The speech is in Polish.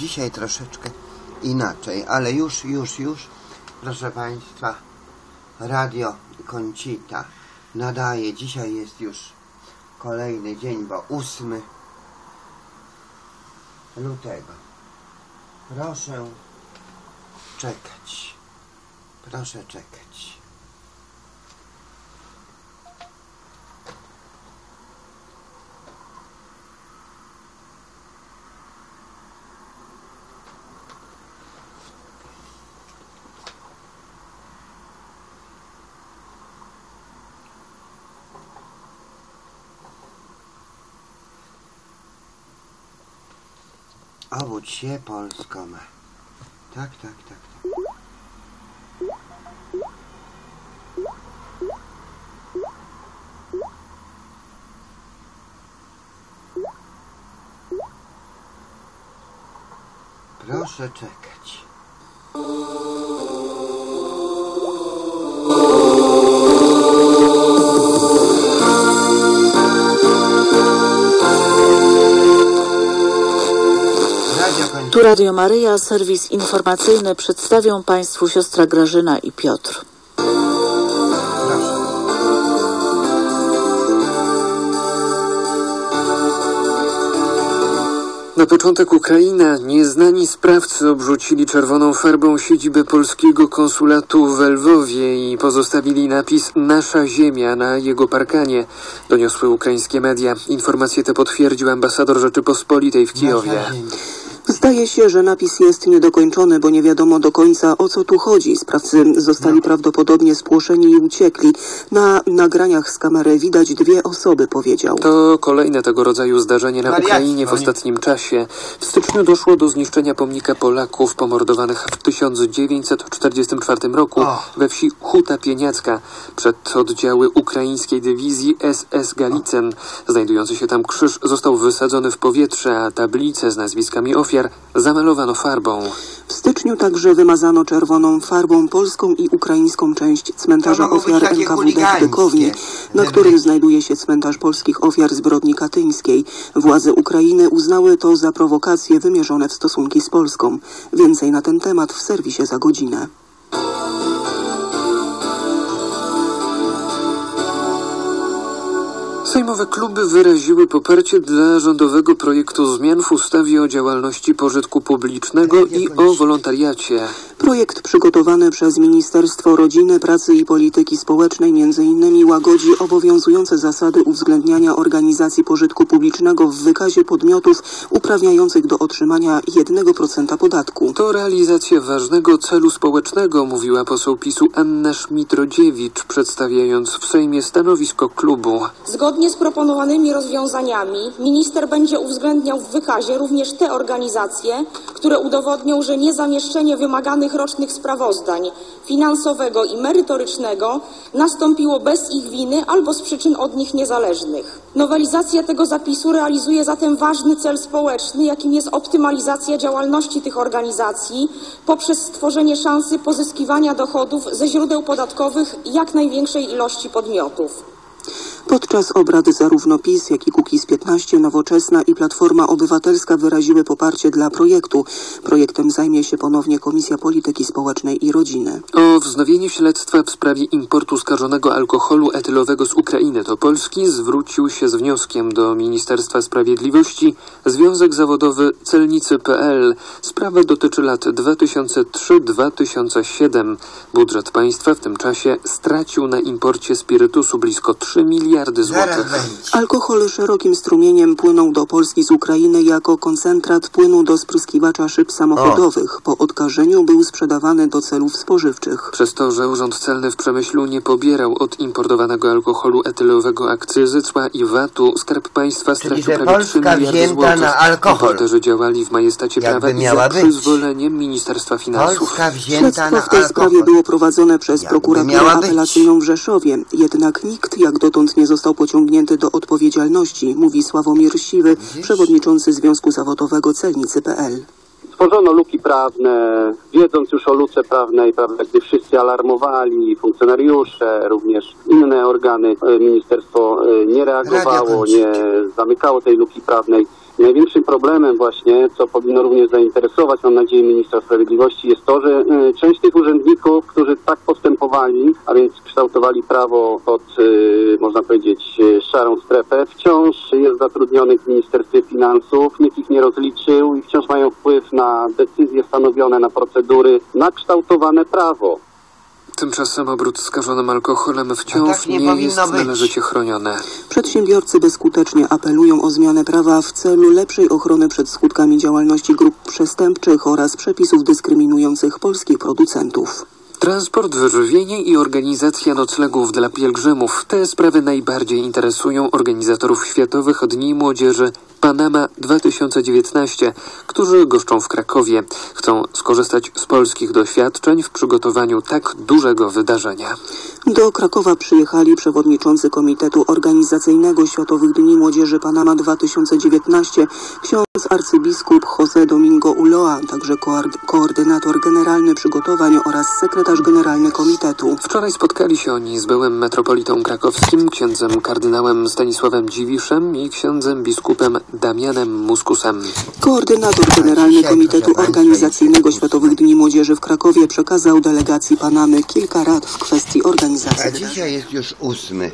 dzisiaj troszeczkę inaczej, ale już, już, już, proszę Państwa, Radio Koncita nadaje. Dzisiaj jest już kolejny dzień, bo 8 lutego. Proszę czekać. Proszę czekać. Obudź się, Polsko. Tak, tak, tak, tak. Proszę czekać. Tu Radio Maryja, serwis informacyjny przedstawią Państwu siostra Grażyna i Piotr. Na początek Ukraina. Nieznani sprawcy obrzucili czerwoną farbą siedzibę polskiego konsulatu w Lwowie i pozostawili napis Nasza ziemia na jego parkanie. Doniosły ukraińskie media. Informacje te potwierdził ambasador Rzeczypospolitej w Kijowie. Zdaje się, że napis jest niedokończony, bo nie wiadomo do końca o co tu chodzi. Sprawcy zostali prawdopodobnie spłoszeni i uciekli. Na nagraniach z kamery widać dwie osoby, powiedział. To kolejne tego rodzaju zdarzenie na Ukrainie w ostatnim czasie. W styczniu doszło do zniszczenia pomnika Polaków pomordowanych w 1944 roku we wsi Huta Pieniacka przed oddziały ukraińskiej dywizji SS Galicen. Znajdujący się tam krzyż został wysadzony w powietrze, a tablice z nazwiskami ofiar zamalowano farbą. W styczniu także wymazano czerwoną farbą polską i ukraińską część cmentarza ofiar NKWD w Bykowni, na którym znajduje się cmentarz polskich ofiar zbrodni katyńskiej. Władze Ukrainy uznały to za prowokacje wymierzone w stosunki z Polską. Więcej na ten temat w serwisie za godzinę. Sejmowe kluby wyraziły poparcie dla rządowego projektu zmian w ustawie o działalności pożytku publicznego i o wolontariacie. Projekt przygotowany przez Ministerstwo Rodziny, Pracy i Polityki Społecznej m.in. łagodzi obowiązujące zasady uwzględniania organizacji pożytku publicznego w wykazie podmiotów uprawniających do otrzymania 1% podatku. To realizacja ważnego celu społecznego, mówiła poseł PiSu Anna Szmit-Rodziewicz, przedstawiając w Sejmie stanowisko klubu. Zgodnie z proponowanymi rozwiązaniami minister będzie uwzględniał w wykazie również te organizacje, które udowodnią, że niezamieszczenie wymaganych rocznych sprawozdań finansowego i merytorycznego nastąpiło bez ich winy albo z przyczyn od nich niezależnych. Nowelizacja tego zapisu realizuje zatem ważny cel społeczny, jakim jest optymalizacja działalności tych organizacji poprzez stworzenie szansy pozyskiwania dochodów ze źródeł podatkowych jak największej ilości podmiotów. Podczas obrad zarówno PiS, jak i Kukiz 15, Nowoczesna i Platforma Obywatelska wyraziły poparcie dla projektu. Projektem zajmie się ponownie Komisja Polityki Społecznej i Rodziny. O wznowienie śledztwa w sprawie importu skażonego alkoholu etylowego z Ukrainy do Polski zwrócił się z wnioskiem do Ministerstwa Sprawiedliwości Związek Zawodowy Celnicy.pl. Sprawa dotyczy lat 2003-2007. Budżet państwa w tym czasie stracił na imporcie spirytusu blisko 3 miliardy Zaraz złotych. Alkohol szerokim strumieniem płynął do Polski z Ukrainy jako koncentrat płynu do spryskiwacza szyb samochodowych. Po odkażeniu był sprzedawany do celów spożywczych. Przez to, że Urząd Celny w Przemyślu nie pobierał od importowanego alkoholu etylowego akcyzy, cła i VAT-u, Skarb Państwa stracił że prawie 3 Polska miliardy wzięta złotych. na alkohol. Importerzy działali w majestacie Jakby prawa i miała za być. przyzwoleniem Ministerstwa Finansów. Polska wzięta Śledztwo na w tej sprawie alkohol. było prowadzone przez Jakby prokuraturę miała być. apelacyjną w Rzeszowie. Jednak nikt jak dotąd nie został pociągnięty do odpowiedzialności, mówi Sławomir Siwy, przewodniczący Związku Zawodowego Celnicy.pl. Tworzono luki prawne, wiedząc już o luce prawnej, prawda, gdy wszyscy alarmowali, funkcjonariusze, również inne organy, e, ministerstwo e, nie reagowało, nie zamykało tej luki prawnej. Największym problemem właśnie, co powinno również zainteresować, mam nadzieję, ministra sprawiedliwości, jest to, że y, część tych urzędników, którzy tak postępowali, a więc kształtowali prawo pod, y, można powiedzieć, y, szarą strefę, wciąż jest zatrudnionych w Ministerstwie Finansów, nikt ich nie rozliczył i wciąż mają wpływ na decyzje stanowione, na procedury, na kształtowane prawo. Tymczasem obrót skażonym alkoholem wciąż tak nie nie, jest być. należycie chroniony. Przedsiębiorcy bezskutecznie apelują o zmianę prawa w celu lepszej ochrony przed skutkami działalności grup przestępczych oraz przepisów dyskryminujących polskich producentów. Transport, wyżywienie i organizacja noclegów dla pielgrzymów. Te sprawy najbardziej interesują organizatorów Światowych Dni Młodzieży Panama 2019, którzy goszczą w Krakowie. Chcą skorzystać z polskich doświadczeń w przygotowaniu tak dużego wydarzenia. Do Krakowa przyjechali przewodniczący Komitetu Organizacyjnego Światowych Dni Młodzieży Panama 2019, ksiądz arcybiskup José Domingo Uloa, także koord- koordynator generalny przygotowań oraz sekretarz generalny komitetu. Wczoraj spotkali się oni z byłym metropolitą krakowskim, księdzem kardynałem Stanisławem Dziwiszem i księdzem biskupem Damianem Muskusem. Koordynator Generalny Komitetu Organizacyjnego Światowych Dni Młodzieży w Krakowie przekazał delegacji Panamy kilka rad w kwestii A organizacji. dzisiaj jest już ósmy